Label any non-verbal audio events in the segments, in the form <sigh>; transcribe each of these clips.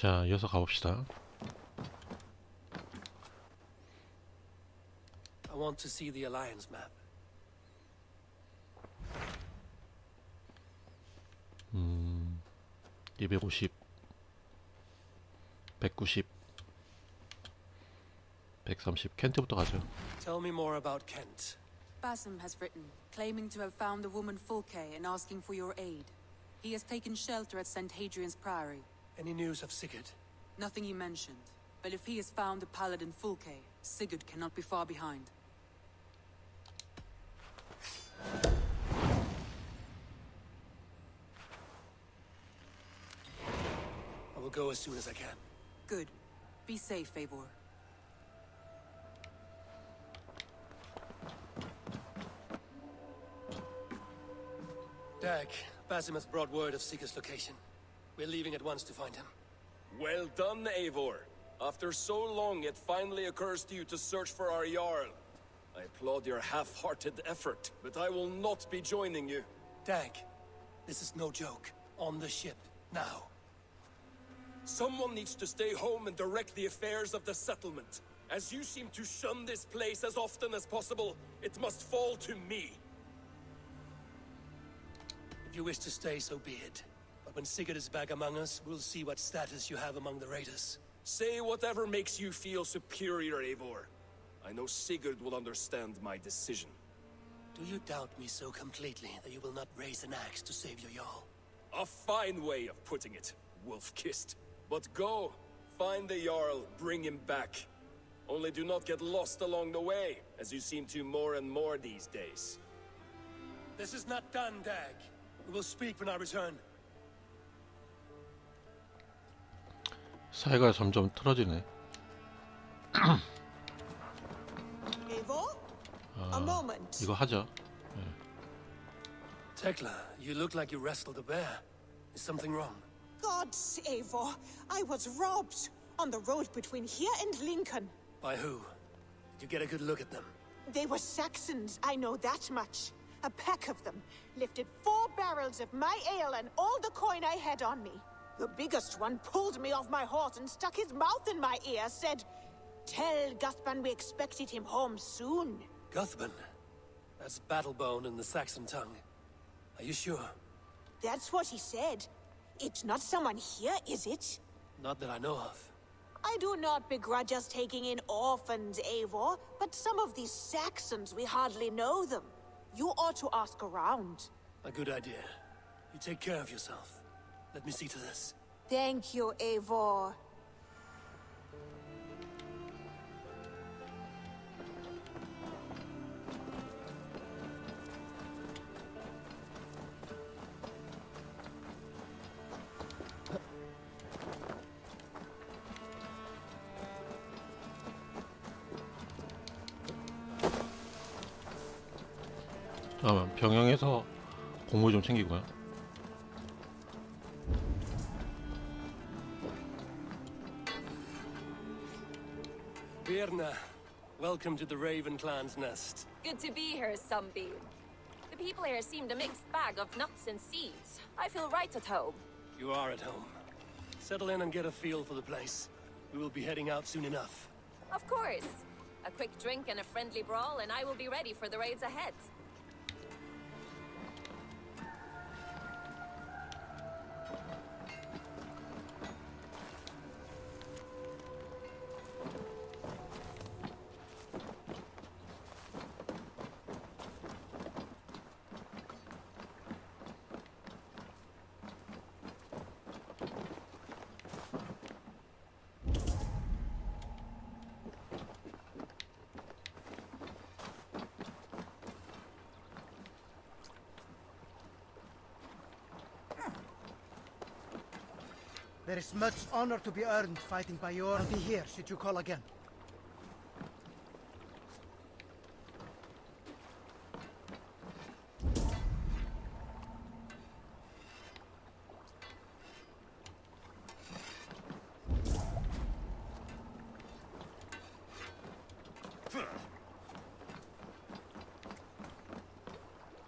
자, 이어서 가봅시다. I want to see the Alliance map. 음, 250, 190, 130. 켄트부터 가죠. Tell me more about Kent. Basim has written, claiming to have found the woman Fulke and asking for your aid. He has taken shelter at St. Hadrian's Priory. Any news of Sigurd? Nothing he mentioned. But if he has found the paladin Fulke, Sigurd cannot be far behind. I will go as soon as I can. Good. Be safe, Eivor. Dag, Basim has brought word of Sigurd's location. We're leaving at once to find him. Well done, Eivor. After so long, it finally occurs to you to search for our Jarl. I applaud your half-hearted effort, but I will not be joining you. Dag, this is no joke. On the ship, now. Someone needs to stay home and direct the affairs of the settlement. As you seem to shun this place as often as possible, it must fall to me. If you wish to stay, so be it. But when Sigurd is back among us, we'll see what status you have among the raiders. Say whatever makes you feel superior, Eivor. I know Sigurd will understand my decision. Do you doubt me so completely that you will not raise an axe to save your Jarl? A fine way of putting it, wolf-kissed. But go, find the Jarl, bring him back. Only do not get lost along the way, as you seem to more and more these days. This is not done, Dag. We will speak when I return. 사이가 점점 틀어지네. <clears throat> Eivor? A 아, moment. 이거 하죠. Tekla, you look like you wrestled a bear. Is something wrong? Gods, Eivor, I was robbed on the road between here and Lincoln. By who? Did you get a good look at them? They were Saxons, I know that much. A pack of them lifted four barrels of my ale and all the coin I had on me. The biggest one pulled me off my horse and stuck his mouth in my ear, said, Tell Guthban we expected him home soon. Guthman. That's Battlebone in the Saxon tongue. Are you sure? That's what he said. It's not someone here, is it? Not that I know of. I do not begrudge us taking in orphans, Eivor, but some of these Saxons, we hardly know them. You ought to ask around. A good idea. You take care of yourself. Let me see to this. Thank you, Eivor. 잠깐만, 병영에서 공물 좀 챙기고요. Birna, welcome to the Raven Clan's nest. Good to be here, Sunbeam. The people here seemed a mixed bag of nuts and seeds. I feel right at home. You are at home. Settle in and get a feel for the place. We will be heading out soon enough. Of course. A quick drink and a friendly brawl, and I will be ready for the raids ahead. Is much honor to be earned fighting by your... I'll be here should you call again.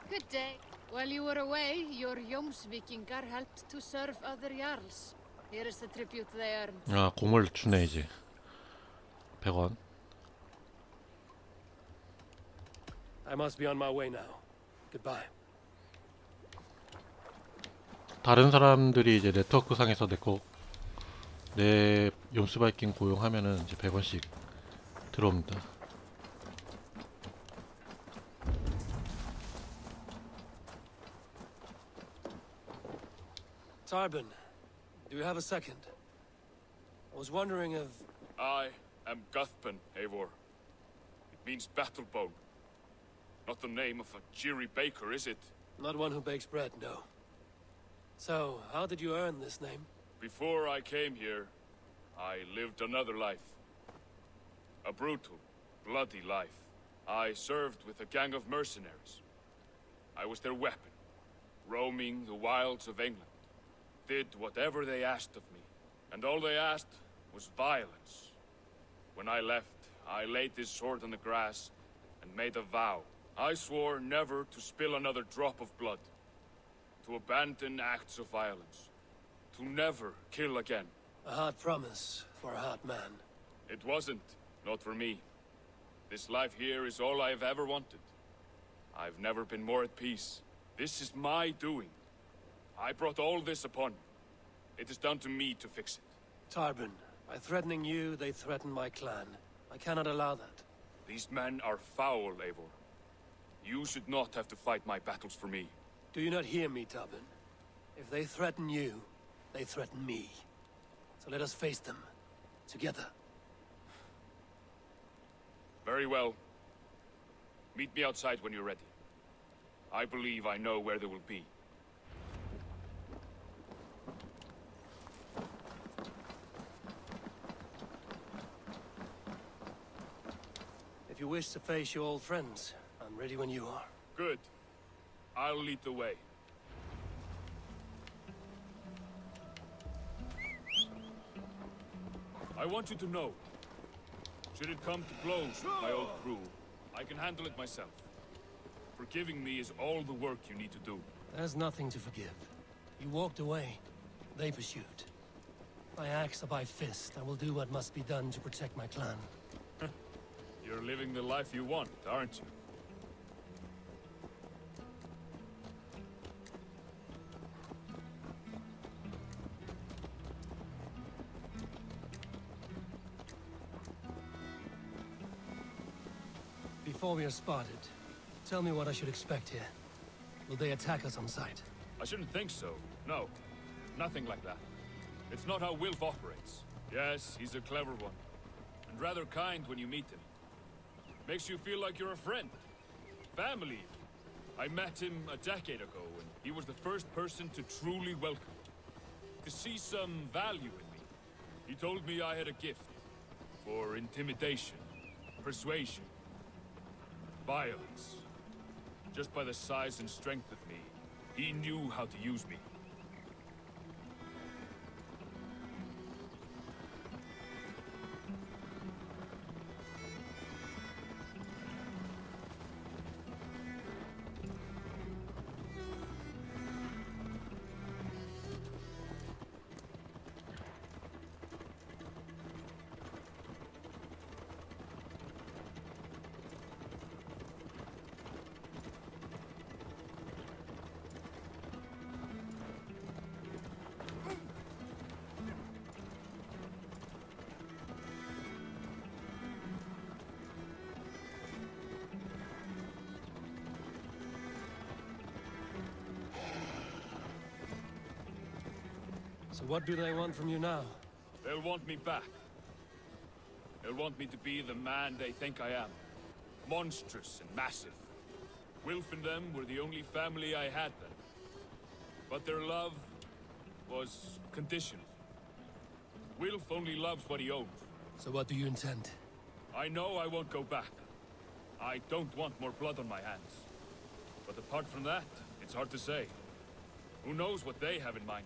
Good day. While you were away, your Jomsvikingar helped to serve other Jarls. 아 공을 주네 이제 100원 I must be on my way now. Goodbye. 다른 사람들이 이제 네트워크 상에서 내거 내 용스 바이킹 고용하면은 이제 100원씩 들어옵니다. Tarbin, do you have a second? I was wondering if... I am Guthpen, Eivor. It means battle bone. Not the name of a jeery baker, is it? Not one who bakes bread, no. So, how did you earn this name? Before I came here, I lived another life. A brutal, bloody life. I served with a gang of mercenaries. I was their weapon, roaming the wilds of England. Did whatever they asked of me, and all they asked was violence. When I left, I laid this sword on the grass and made a vow. I swore never to spill another drop of blood, to abandon acts of violence, to never kill again. A hard promise for a hard man. It wasn't, not for me. This life here is all I've ever wanted. I've never been more at peace. This is my doing. I brought all this upon me. It is down to me to fix it. Tarben, by threatening you, they threaten my clan. I cannot allow that. These men are foul, Eivor. You should not have to fight my battles for me. Do you not hear me, Tarben? If they threaten you, they threaten me. So let us face them. Together. Very well. Meet me outside when you're ready. I believe I know where they will be. You wish to face your old friends, I'm ready when you are. Good. I'll lead the way. I want you to know, should it come to blows, with my old crew, I can handle it myself. Forgiving me is all the work you need to do. There's nothing to forgive. You walked away. They pursued. By axe or by fist, I will do what must be done to protect my clan. You're living the life you want, aren't you? Before we are spotted, tell me what I should expect here. Will they attack us on sight? I shouldn't think so. No. Nothing like that. It's not how Wilf operates. Yes, he's a clever one. And rather kind when you meet him. Makes you feel like you're a friend. Family. I met him a decade ago, and he was the first person to truly welcome. To see some value in me. He told me I had a gift. For intimidation. Persuasion. Violence. Just by the size and strength of me, he knew how to use me. So what do they want from you now? They'll want me back. They'll want me to be the man they think I am. Monstrous and massive. Wilf and them were the only family I had then. But their love was conditional. Wilf only loves what he owns. So what do you intend? I know I won't go back. I don't want more blood on my hands. But apart from that, it's hard to say. Who knows what they have in mind?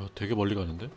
어, 되게 멀리 가는데?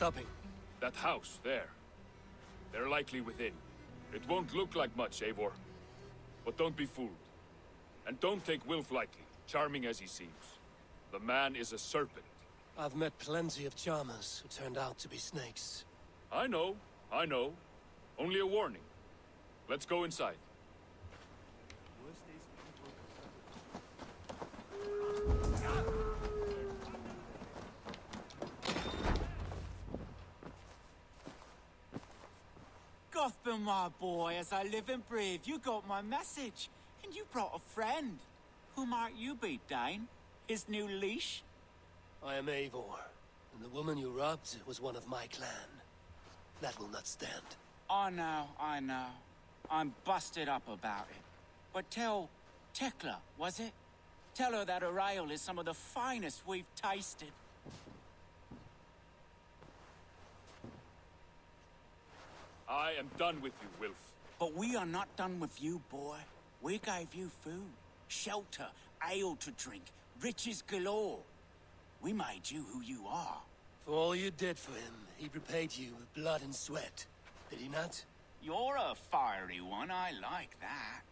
Stopping? That house, there. They're likely within. It won't look like much, Eivor. But don't be fooled. And don't take Wilf lightly, charming as he seems. The man is a serpent. I've met plenty of charmers who turned out to be snakes. I know, I know. Only a warning. Let's go inside. Gothman, my boy, as I live and breathe, you got my message. And you brought a friend. Who might you be, Dane? His new leash? I am Eivor, and the woman you robbed was one of my clan. That will not stand. I know, I know. I'm busted up about it. But tell Tekla, was it? Tell her that her ale is some of the finest we've tasted. I am done with you, Wilf. But we are not done with you, boy. We gave you food, shelter, ale to drink, riches galore. We made you who you are. For all you did for him, he repaid you with blood and sweat. Did he not? You're a fiery one, I like that.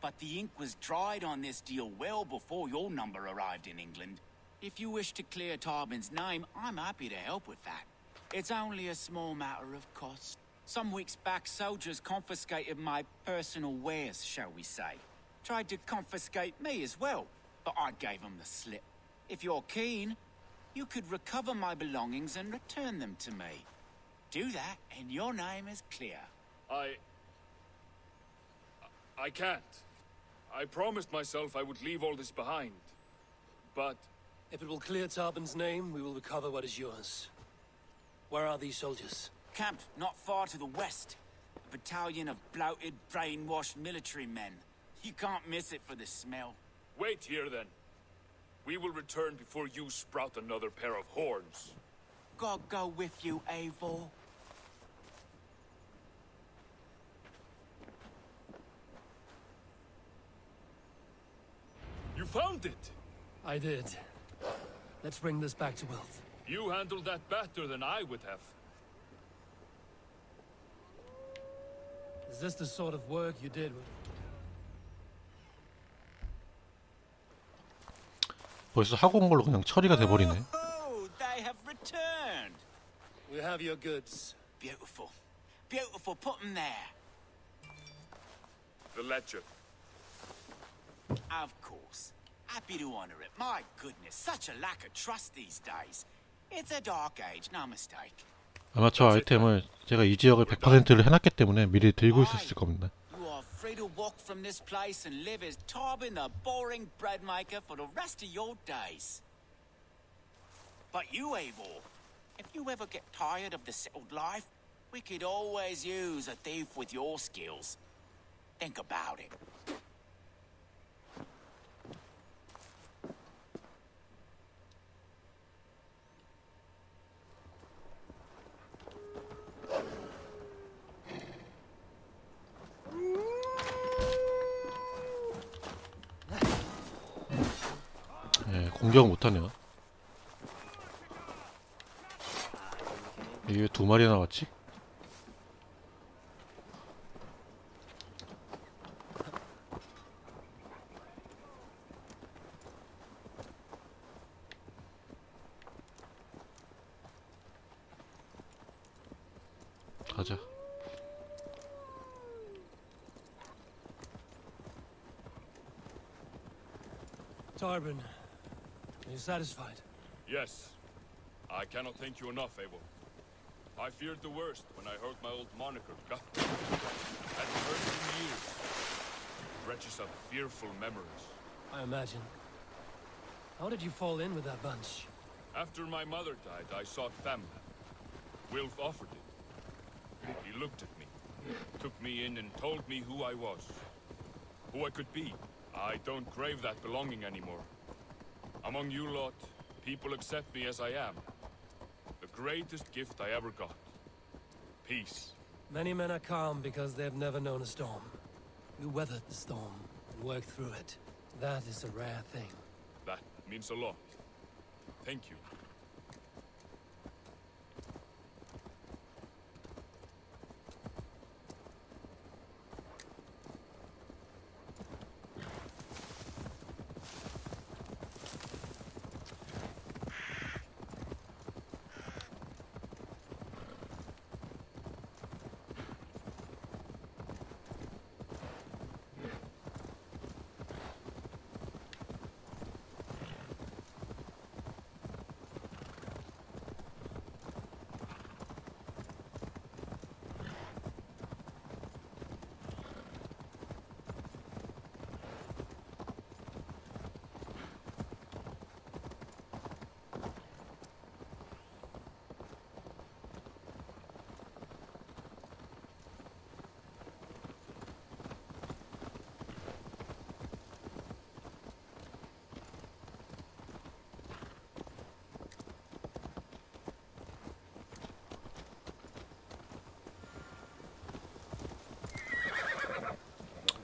But the ink was dried on this deal well before your number arrived in England. If you wish to clear Tarben's name, I'm happy to help with that. It's only a small matter of cost. Some weeks back, soldiers confiscated my personal wares, shall we say. Tried to confiscate me as well, but I gave them the slip. If you're keen, you could recover my belongings and return them to me. Do that, and your name is clear. I... I can't. I promised myself I would leave all this behind. But If it will clear Tarben's name, we will recover what is yours. Where are these soldiers? Camped not far to the west. A battalion of bloated, brainwashed military men. You can't miss it for the smell. wait here then. We will return before you sprout another pair of horns. God go with you, Eivor. You found it! I did. Let's bring this back to Wilf. You handled that better than I would have. Is this the sort of work you did with... 벌써 하고 온 걸로 그냥 처리가 돼버리네. Oh, they have returned. We have your goods. Beautiful. Beautiful. Put them there. The ledger. Of course. Happy to honor it. My goodness, such a lack of trust these days. It's a dark age, no mistake. 아마 저 아이템을 제가 이 지역을 100%를 해놨기 때문에 미리 들고 있었을 겁니다. You are free to walk from this place and live as Tarbin the boring bread maker for the rest of your days. But you, Eivor, if you ever get tired of the settled life, we could always use a thief with your skills. Think about it. 예, 공격 못하네요. 이게 두 마리 나왔지? 가자. You satisfied? Yes. I cannot thank you enough, Abel. I feared the worst when I heard my old moniker, Gat. Hadn't heard it in years. Wretches of fearful memories. I imagine. How did you fall in with that bunch? After my mother died, I sought Thamna. Wilf offered it. He looked at me, took me in and told me who I was. Who I could be. I don't crave that belonging anymore. Among you lot, people accept me as I am. The greatest gift I ever got. Peace. Many men are calm because they've never known a storm. You weathered the storm and worked through it. That is a rare thing. That means a lot. Thank you.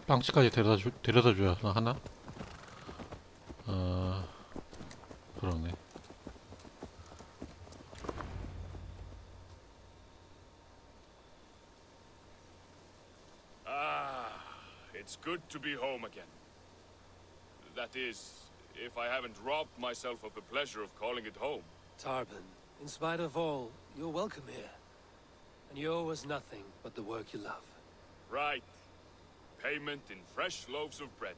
빵집까지 데려다 주, 데려다 줘야 하나? 그러네. It's good to be home again. That is, if I haven't robbed myself of the pleasure of calling it home. Tarben, in spite of all, you're welcome here. And you owe us nothing but the work you love. Right Payment in fresh loaves of bread.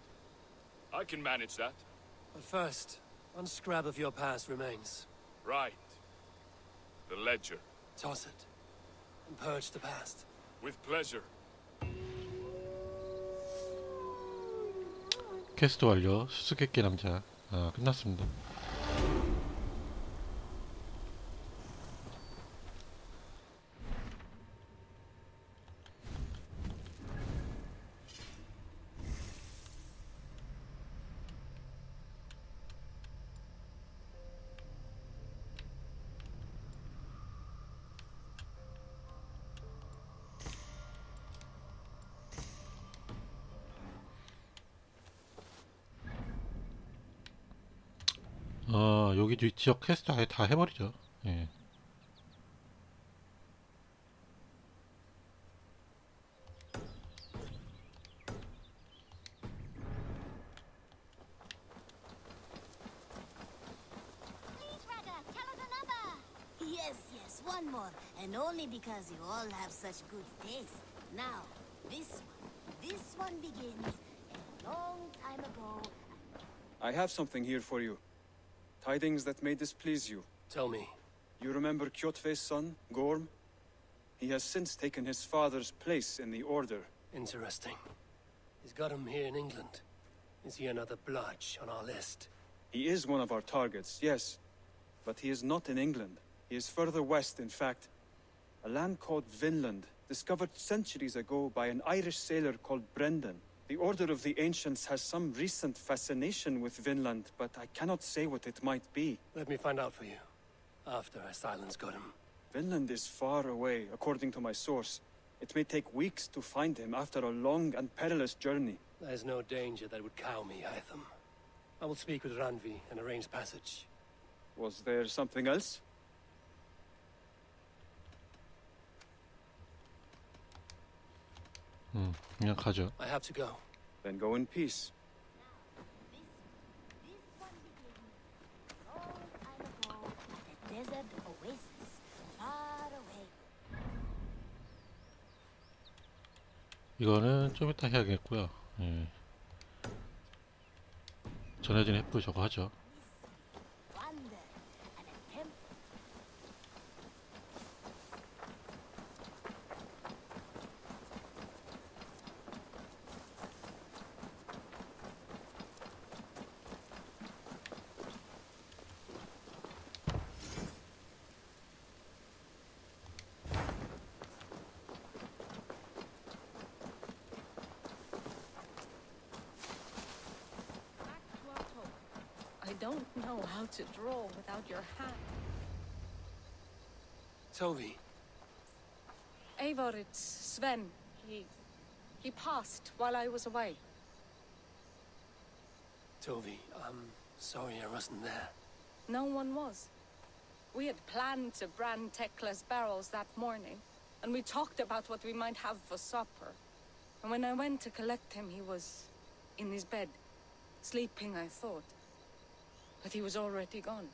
I can manage that. But first, one scrap of your past remains. Right. The ledger. Toss it. And purge the past. With pleasure. 퀘스트 완료. 수수께끼 남자. 아 끝났습니다. 지- 지역 퀘스트 아예 다 해버리죠. 예. Yes, yes, one more. And only because you all have such good taste. Now, this one. This one begins a long time ago. I have something here for you. Tidings that may displease you. Tell me. You remember Kjotve's son, Gorm? He has since taken his father's place in the Order. Interesting. He's got him here in England. Is he another blotch on our list? He is one of our targets, yes. But he is not in England. He is further west, in fact. A land called Vinland, discovered centuries ago by an Irish sailor called Brendan. The Order of the Ancients has some recent fascination with Vinland, but I cannot say what it might be. Let me find out for you. After I silence Godham. Vinland is far away, according to my source. It may take weeks to find him after a long and perilous journey. There's no danger that would cow me, Hytham. I will speak with Randvi and arrange passage. Was there something else? 음 그냥 가죠. I have to go. Then go in peace. This one begins a long time ago at a desert oasis far away. 이거는 좀 이따 해야겠고요. 예. 전해진 횃불 저거 하죠. To draw without your hand. Tovi, Eivor, it's Sven. He... he passed while I was away. Tovi, I'm sorry I wasn't there. No one was. We had planned to brand Tekla's barrels that morning, and we talked about what we might have for supper. And when I went to collect him, he was in his bed, sleeping, I thought. But he was already gone.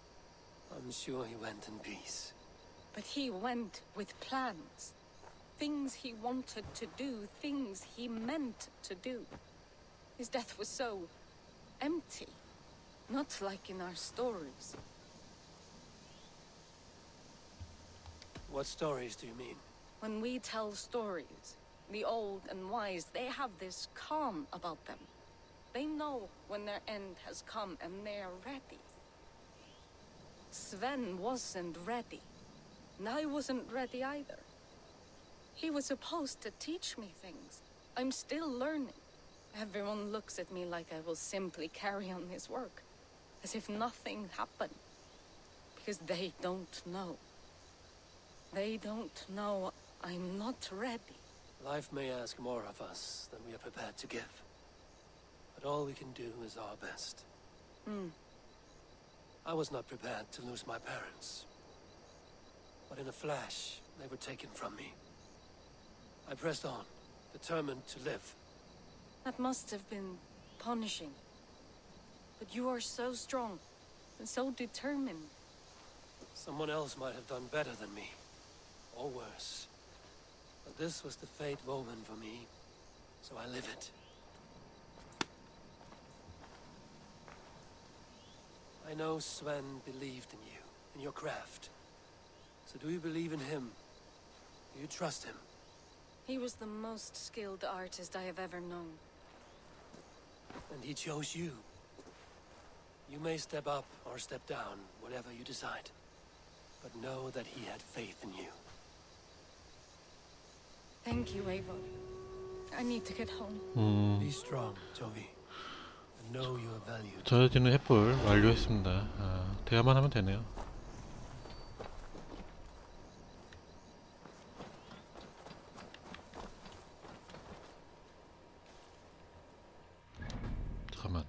I'm sure he went in peace. But he went with plans. Things he wanted to do, things he meant to do. His death was so empty. Not like in our stories. What stories do you mean? When we tell stories, the old and wise, they have this calm about them. They know when their end has come and they are ready. Sven wasn't ready. And I wasn't ready either. He was supposed to teach me things. I'm still learning. Everyone looks at me like I will simply carry on his work. As if nothing happened. Because they don't know. They don't know I'm not ready. Life may ask more of us than we are prepared to give. But all we can do is our best. Hmm. I was not prepared to lose my parents. But in a flash, they were taken from me. I pressed on, determined to live. That must have been punishing. But you are so strong and so determined. Someone else might have done better than me. Or worse. But this was the fate woven for me, so I live it. I know Sven believed in you, in your craft. So do you believe in him? Do you trust him? He was the most skilled artist I have ever known. And he chose you. You may step up or step down, whatever you decide. But know that he had faith in you. Thank you, Eivor. I need to get home. 음, Be strong, Tovi. 전해지는 해볼 완료했습니다. 아, 대화만 하면 되네요. 잠깐만.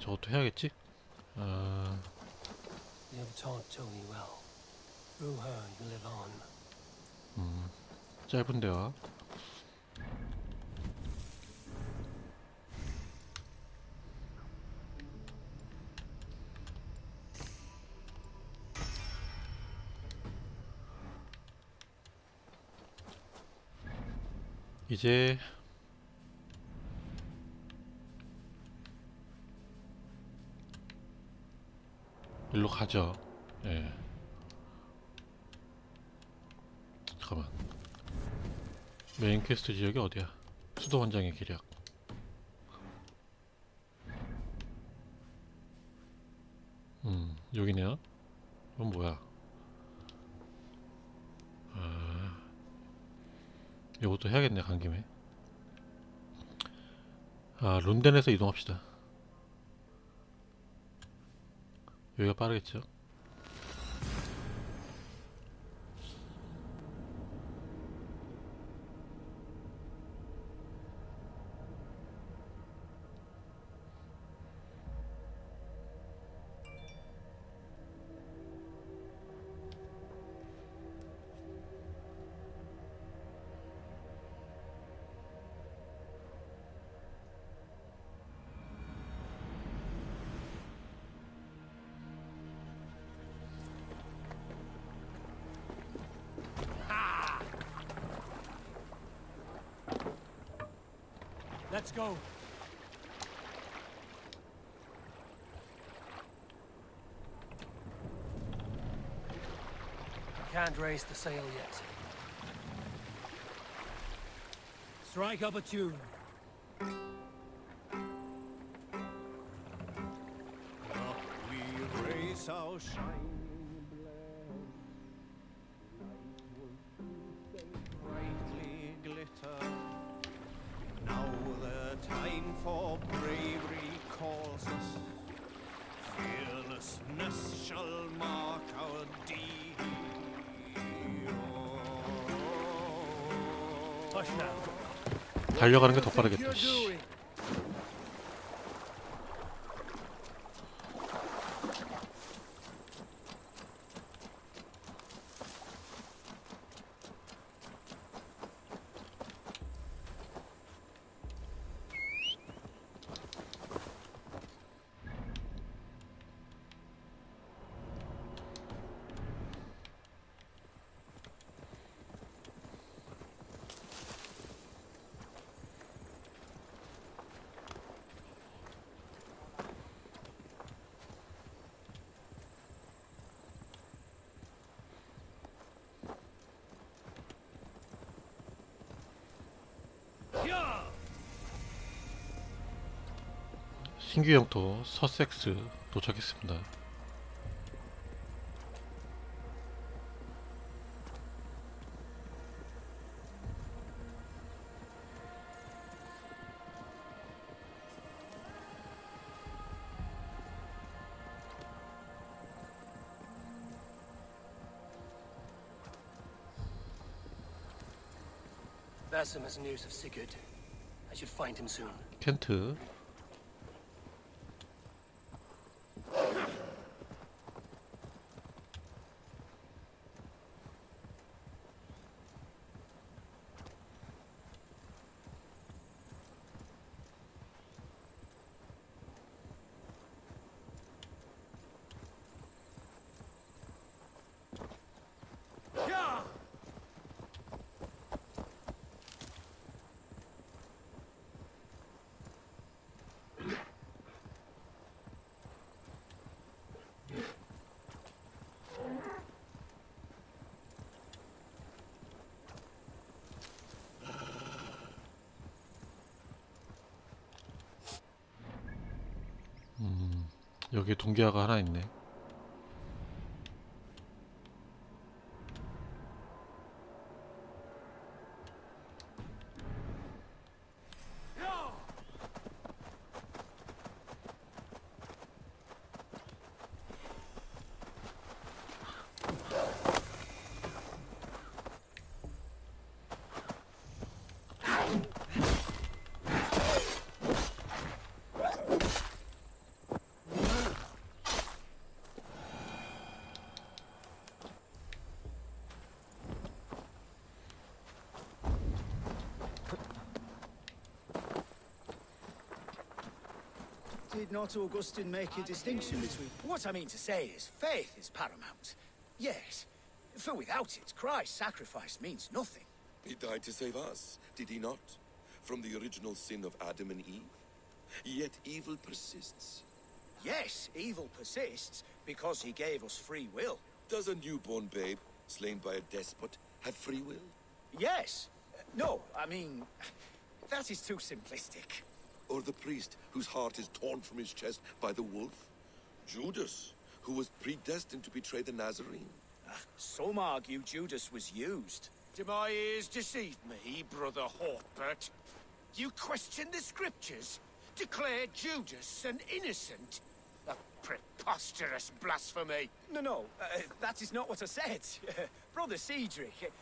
저것도 해야겠지? 아. 음, 짧은 대화. 이제 일로 가죠. 예. 잠깐만. 메인 퀘스트 지역이 어디야? 수도 원장의 기략. 음, 여기네요. 이건 뭐야? 이것도 해야겠네, 간 김에. 아, 룬덴에서 이동합시다. 여기가 빠르겠죠? Let's go. Can't raise the sail yet. Strike up a tune. 달려가는 게 더 빠르겠다. 씨. 신규 영토 서섹스 도착했습니다. 켄트. 여기 동기화가 하나 있네. Did not Augustine make a distinction between... What I mean to say is, faith is paramount. Yes, for without it, Christ's sacrifice means nothing. He died to save us, did he not? From the original sin of Adam and Eve? Yet evil persists. Yes, evil persists because he gave us free will. Does a newborn babe, slain by a despot, have free will? Yes. Uh, No, I mean, <laughs> that is too simplistic. Or the priest whose heart is torn from his chest by the wolf? Judas, who was predestined to betray the Nazarene? Some argue Judas was used. Do my ears deceive me, Brother Hawkbert? You question the scriptures? Declare Judas an innocent? A preposterous blasphemy! No, no, uh, that is not what I said. <laughs> Brother Cedric,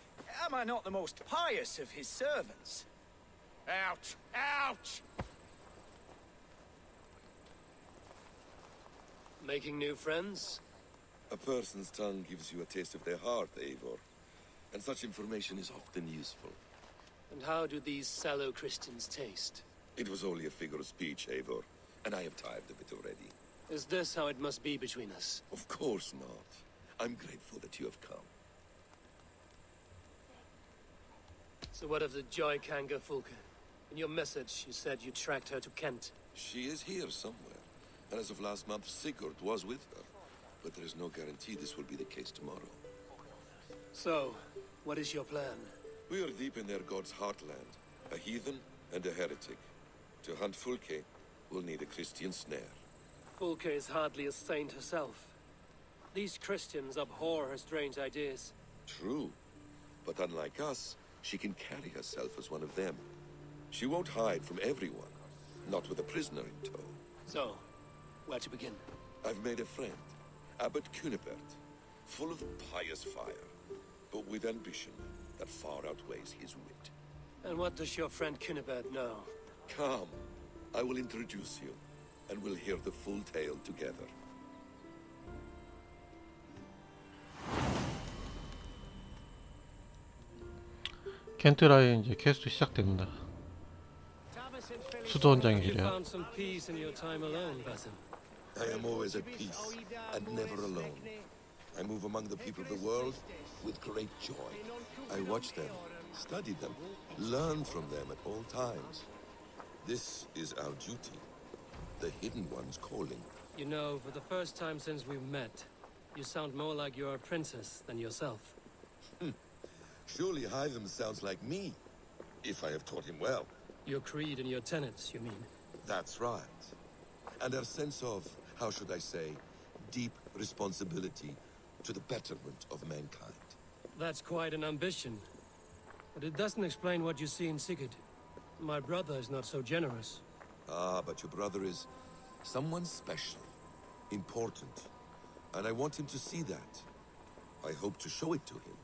am I not the most pious of his servants? Out! Out! Making new friends? A person's tongue gives you a taste of their heart, Eivor. And such information is often useful. And how do these sallow Christians taste? It was only a figure of speech, Eivor. And I have tired of it already. Is this how it must be between us? Of course not. I'm grateful that you have come. So what of the Joy Kanga Fulke? In your message, you said you tracked her to Kent. She is here somewhere. And as of last month, Sigurd was with her. But there is no guarantee this will be the case tomorrow. So, what is your plan? We are deep in their god's heartland. A heathen and a heretic. To hunt Fulke, we'll need a Christian snare. Fulke is hardly a saint herself. These Christians abhor her strange ideas. True. But unlike us, she can carry herself as one of them. She won't hide from everyone. Not with a prisoner in tow. So, where to begin? I've made a friend. Abbot Cunibert. Full of pious fire. But with ambition that far outweighs his wit. And what does your friend Cunibert know? Come. I will introduce you. And we'll hear the full tale together. 켄트 라인 이제 퀘스트 시작됩니다. 수도 You 원장이시래요. I am always at peace, and never alone. I move among the people of the world with great joy. I watch them, study them, learn from them at all times. This is our duty. The Hidden One's calling. You know, for the first time since we've met, you sound more like you're a princess than yourself. Hmm. Surely Hytham sounds like me, if I have taught him well. Your creed and your tenets, you mean? That's right. And our sense of, how should I say, deep responsibility to the betterment of mankind. That's quite an ambition. But it doesn't explain what you see in Sigurd. My brother is not so generous. Ah, but your brother is someone special, important. And I want him to see that. I hope to show it to him.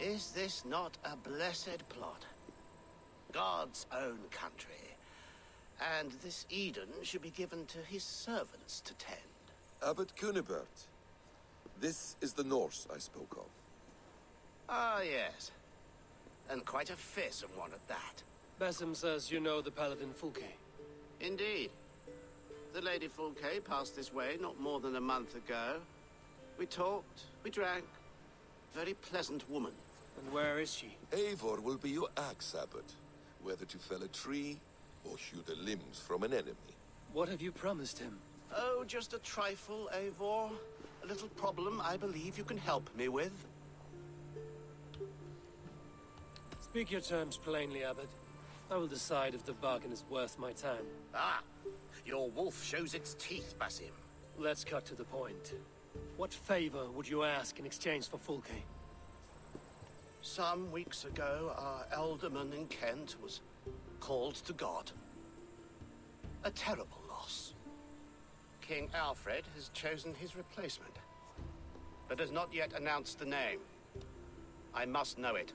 Is this not a blessed plot? God's own country. And this Eden should be given to his servants to tend. Abbot Cunibert. This is the Norse I spoke of. Ah, yes. And quite a fearsome one at that. Basim says you know the Paladin Fulke. Indeed. The Lady Fulke passed this way not more than a month ago. We talked, we drank. Very pleasant woman. And where is she? Eivor will be your axe, Abbot. Whether to fell a tree or hew the limbs from an enemy. What have you promised him? Oh, just a trifle, Eivor. A little problem I believe you can help me with. Speak your terms plainly, Abbot. I will decide if the bargain is worth my time. Ah, your wolf shows its teeth, Basim. Let's cut to the point. What favor would you ask in exchange for Fulke? Some weeks ago, our alderman in Kent was called to God. A terrible loss. King Alfred has chosen his replacement, but has not yet announced the name. I must know it.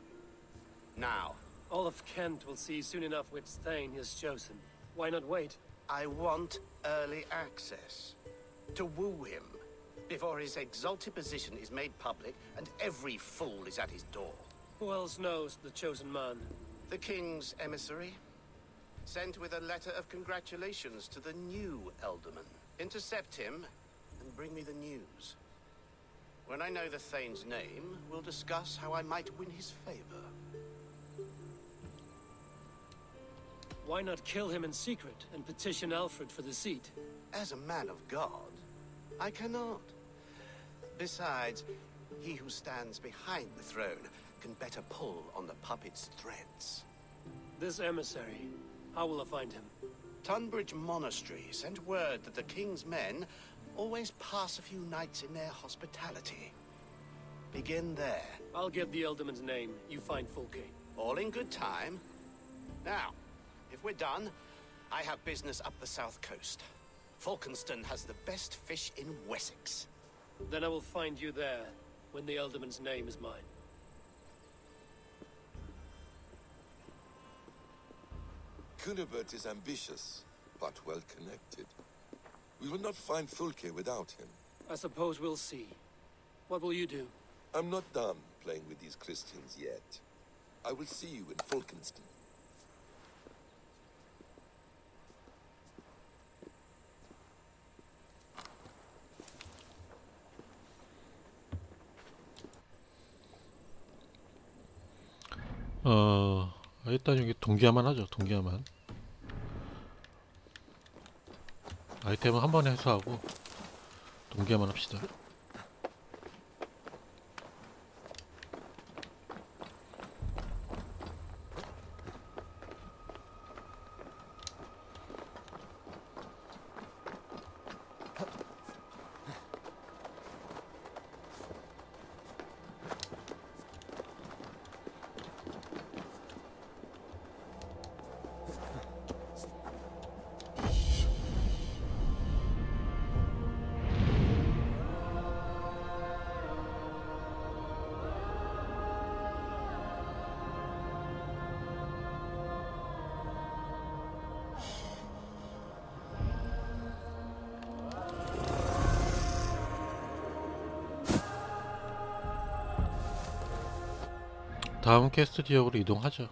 Now. All of Kent will see soon enough which Thane he has chosen. Why not wait? I want early access. To woo him, before his exalted position is made public and every fool is at his door. Who else knows the chosen man? The king's emissary. Sent with a letter of congratulations to the new Elderman. Intercept him and bring me the news. When I know the Thane's name, we'll discuss how I might win his favor. Why not kill him in secret and petition Alfred for the seat? As a man of God, I cannot. Besides, he who stands behind the throne can better pull on the puppet's threads. This emissary, how will I find him? Tunbridge Monastery sent word that the king's men always pass a few nights in their hospitality. Begin there. I'll give the Elderman's name. You find Fulke. All in good time. Now, if we're done, I have business up the south coast. Falkenston has the best fish in Wessex. Then I will find you there, when the Elderman's name is mine. Cunibert is ambitious, but well connected. We will not find Fulke without him. I suppose we'll see. What will you do? I'm not done playing with these Christians yet. I will see you in Fulkenston. 어 uh, 일단 여기 동기화만 하죠 동기화만. 아이템은 한 번에 회수하고 동기화만 합시다 다음 퀘스트 지역으로 이동하죠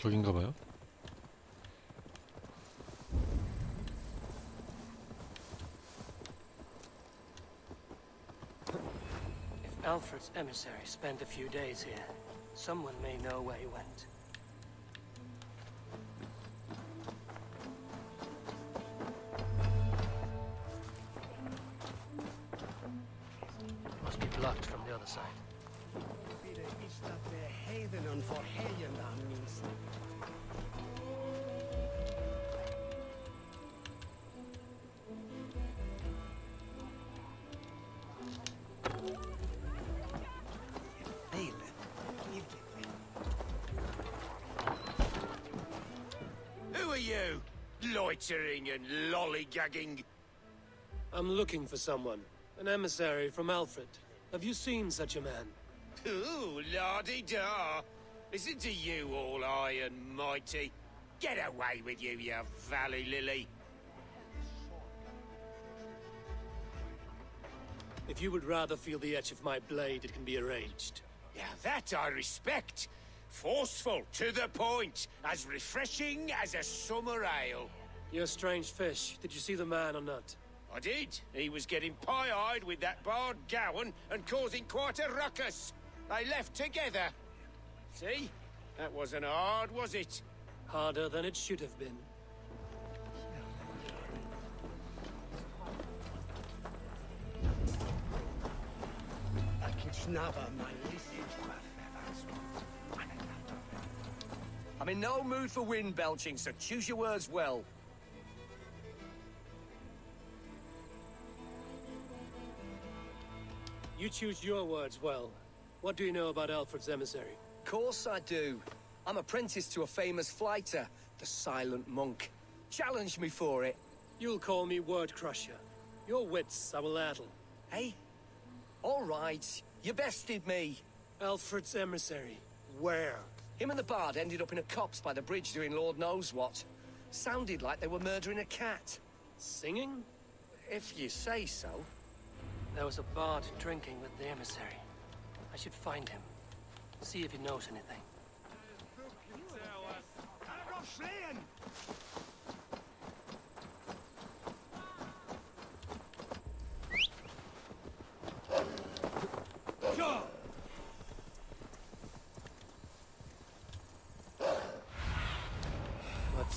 저긴가 봐요. If Alfred's emissary spent a few days here, someone may know where he went. And lollygagging. I'm looking for someone. An emissary from Alfred. Have you seen such a man? Ooh, la-di-da. Listen to you, all high and mighty. Get away with you, you valley lily. If you would rather feel the edge of my blade, it can be arranged. Yeah, that I respect. Forceful, to the point, as refreshing as a summer ale. You're a strange fish. Did you see the man or not? I did. He was getting pie-eyed with that Bard Gowan and causing quite a ruckus. They left together. See? That wasn't hard, was it? Harder than it should have been. I'm in no mood for wind belching, so choose your words well. You choose your words well. What do you know about Alfred's emissary? Course I do. I'm apprentice to a famous fighter, the Silent Monk. Challenge me for it. You'll call me Word Crusher. Your wits I will addle. Hey? All right. You bested me. Alfred's emissary. Where? Him and the bard ended up in a copse by the bridge doing Lord knows what. Sounded like they were murdering a cat. Singing? If you say so. There was a bard drinking with the emissary. I should find him. See if he knows anything.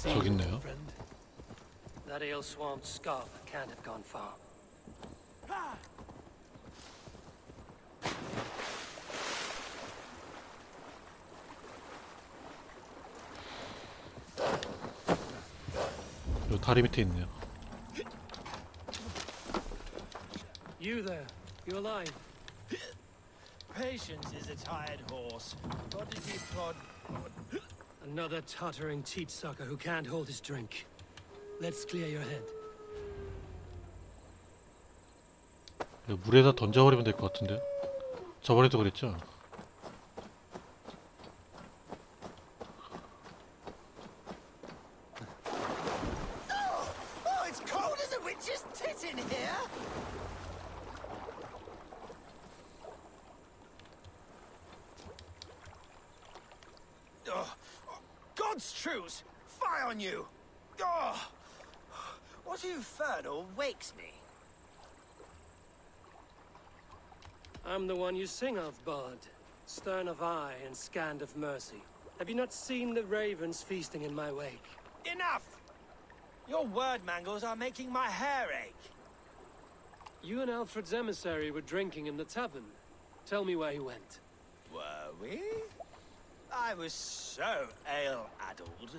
Fucking hell. Friend. That ale-swamped scarf can't have gone far. 다리 밑에 있네요. You there. You alive? Patience is a tired horse. Prodigy plod. Another tottering teat sucker who can't hold his drink. Let's clear your head. 물에다 던져버리면 될 것 같은데. 저번에도 그랬죠? You sing of, Bard. Stern of eye and scanned of mercy. Have you not seen the ravens feasting in my wake? Enough! Your word mangles are making my hair ache. You and Alfred's emissary were drinking in the tavern. Tell me where he went. Were we? I was so ale-addled.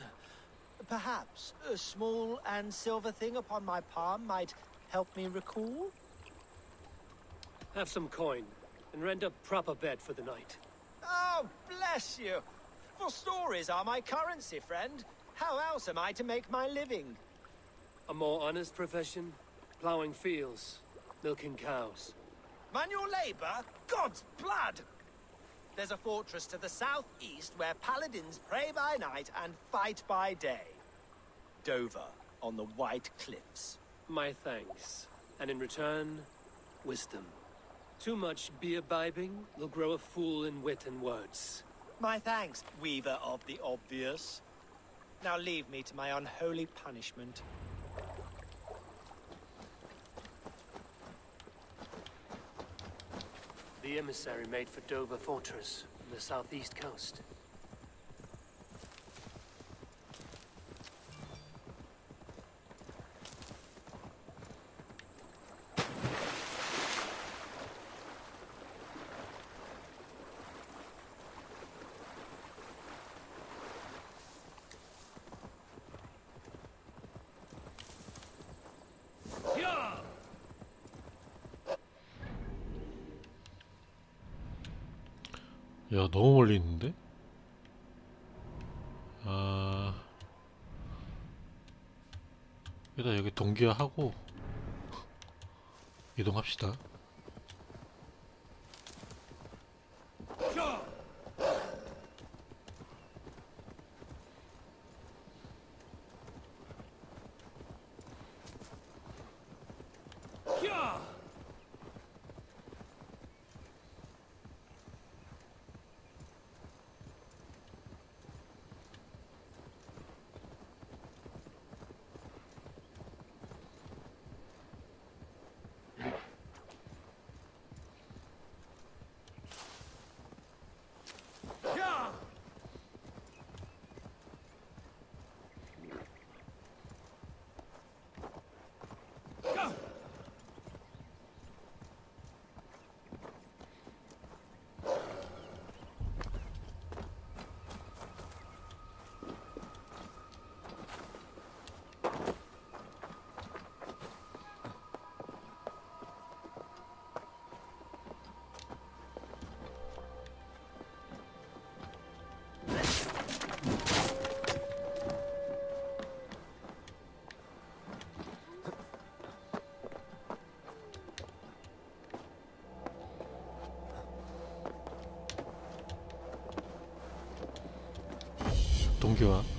Perhaps a small and silver thing upon my palm might help me recall? Have some coin, and rent a proper bed for the night. Oh, bless you! For stories are my currency, friend. How else am I to make my living? A more honest profession? Plowing fields, milking cows. Manual labor? God's blood! There's a fortress to the southeast where paladins pray by night and fight by day. Dover, on the White Cliffs. My thanks. And in return, wisdom. Too much beer bibbing will grow a fool in wit and words. My thanks, weaver of the obvious. Now leave me to my unholy punishment. The emissary made for Dover Fortress on the southeast coast. 야 너무 멀리 있는데? 아 일단 여기 동기화하고 이동합시다 業は。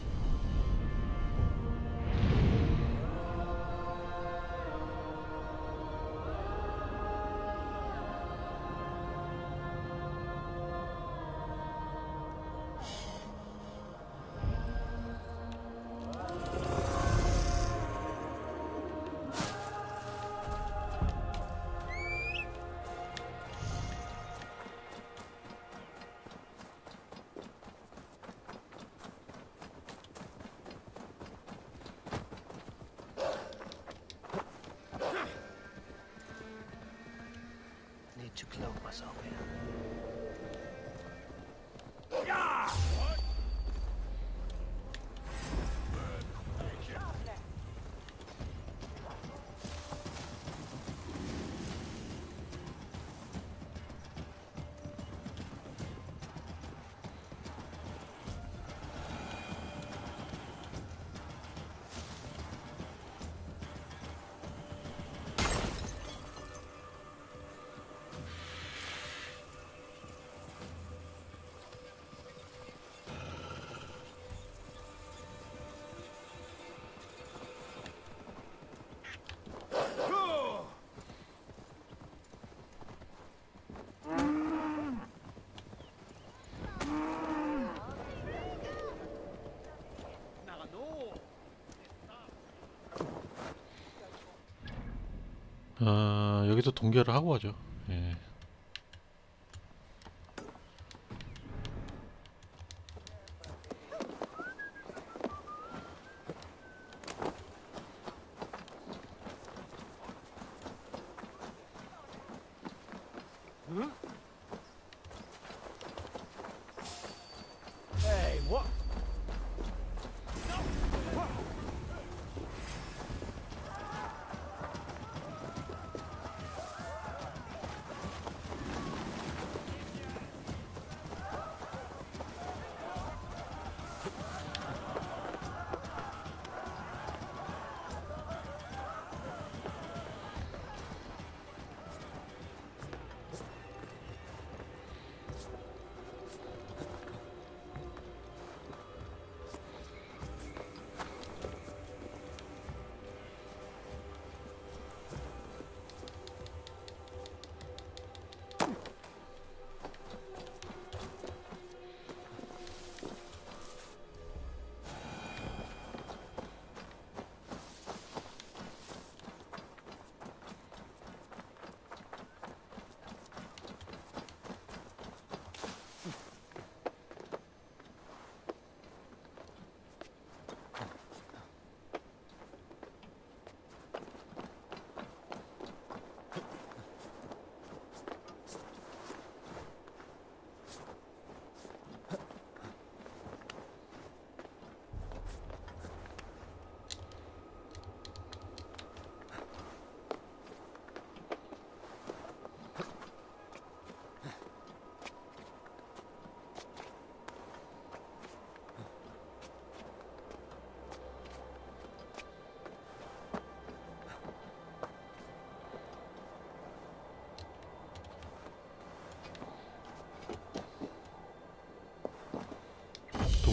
어, 여기서 동결을 하고 가죠.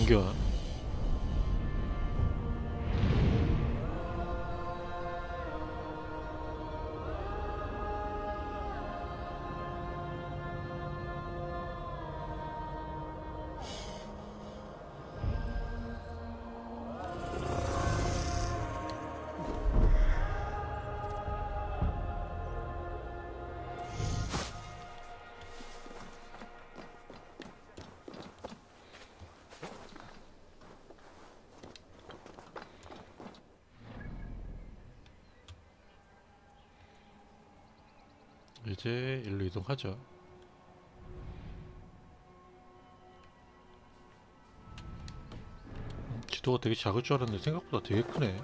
공기 이제 일로 이동하죠. 음, 지도가 되게 작을 줄 알았는데 생각보다 되게 크네.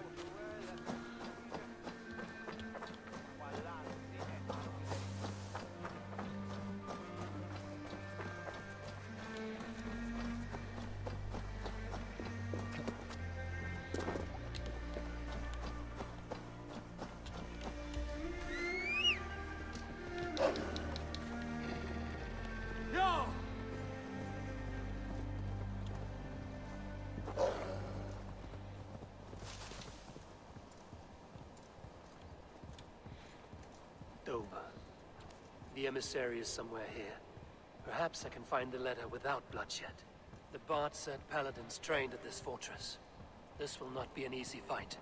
The emissary is somewhere here. Perhaps I can find the letter without bloodshed. The Bard said paladins trained at this fortress. This will not be an easy fight.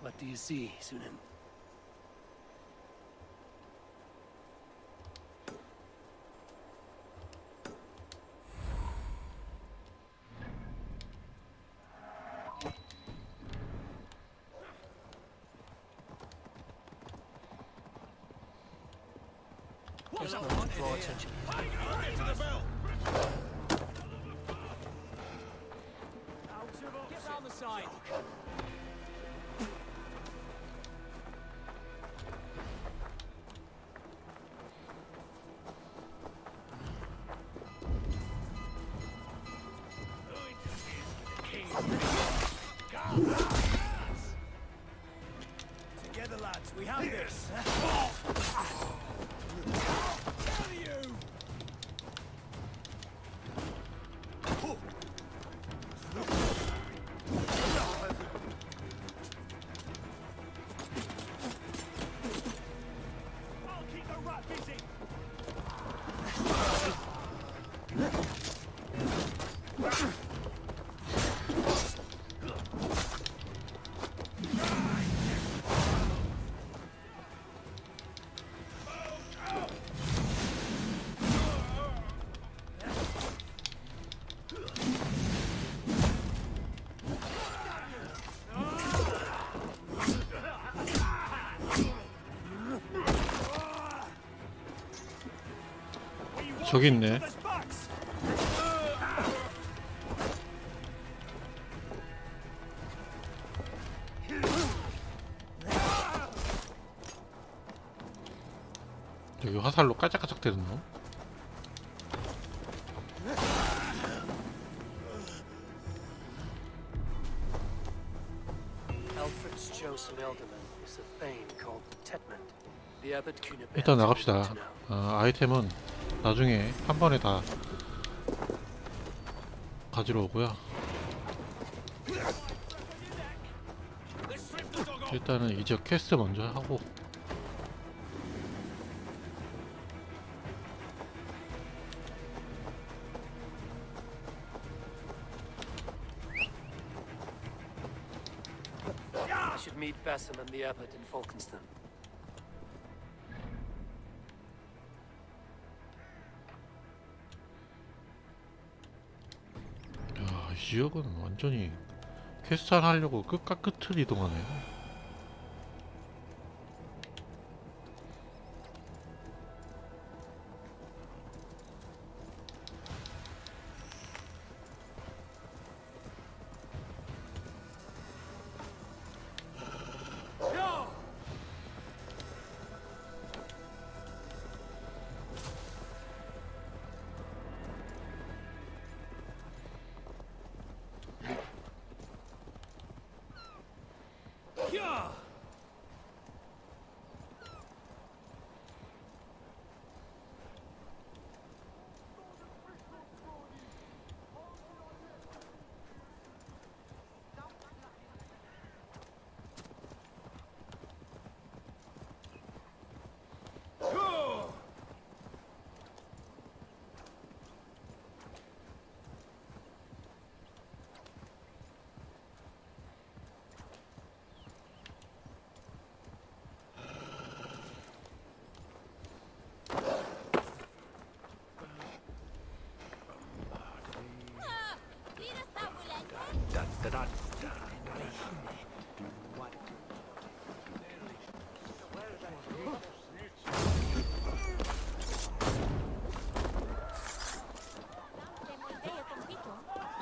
What do you see, Sýnin? Just to draw attention. 저기 있네. 여기 화살로 깔짝깔짝 대는 놈. 일단 나갑시다. 어, 아이템은 나중에 한 번에 다 가지러 오고요. 일단은 이 지역 퀘스트 먼저 하고 지역은 완전히 퀘스트 하려고 끝과 끝을 이동하네. must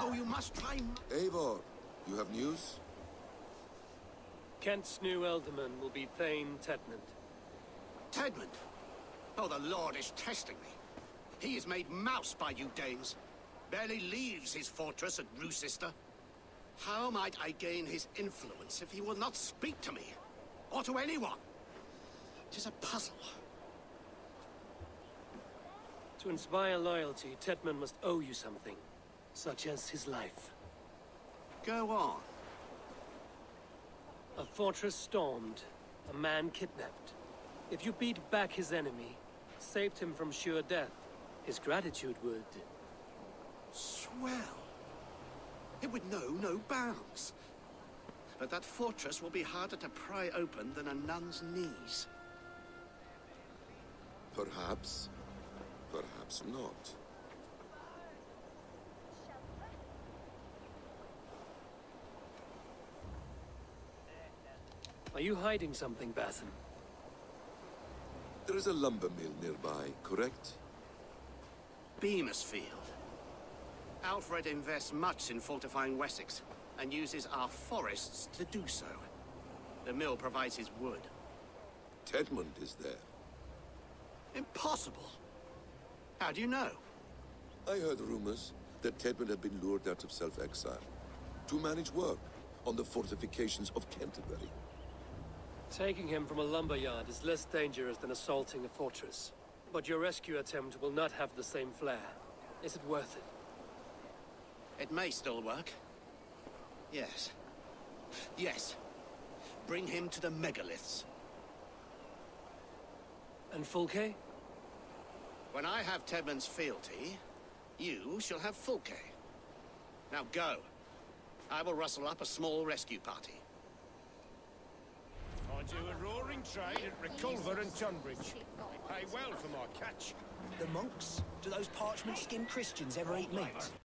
Oh, Eivor, you have news? Kent's new alderman will be Thane Tedmund. Tedmund? Oh, the Lord is testing me. He is made mouse by you Danes. Barely leaves his fortress at Rooster. How might I gain his influence if he will not speak to me? Or to anyone? It is a puzzle. To inspire loyalty, Tedmund must owe you something, such as his life. Go on. A fortress stormed, a man kidnapped. If you beat back his enemy, saved him from sure death, his gratitude would... Swell. It would know no bounds. But that fortress will be harder to pry open than a nun's knees. Perhaps. Perhaps not. Are you hiding something, Bathen? There is a lumber mill nearby, correct? Beamisfield. Alfred invests much in fortifying Wessex, and uses our forests to do so. The mill provides his wood. Tedmund is there. Impossible! How do you know? I heard rumors that Tedmund had been lured out of self-exile to manage work on the fortifications of Canterbury. Taking him from a lumberyard is less dangerous than assaulting a fortress. But your rescue attempt will not have the same flair. Is it worth it? It may still work. Yes. Yes. Bring him to the megaliths. And Fulke? When I have Tedmund's fealty, you shall have Fulke. Now go. I will rustle up a small rescue party. I do a roaring trade at Reculver and Tunbridge. I pay well for my catch. The monks? Do those parchment-skinned Christians ever eat meat?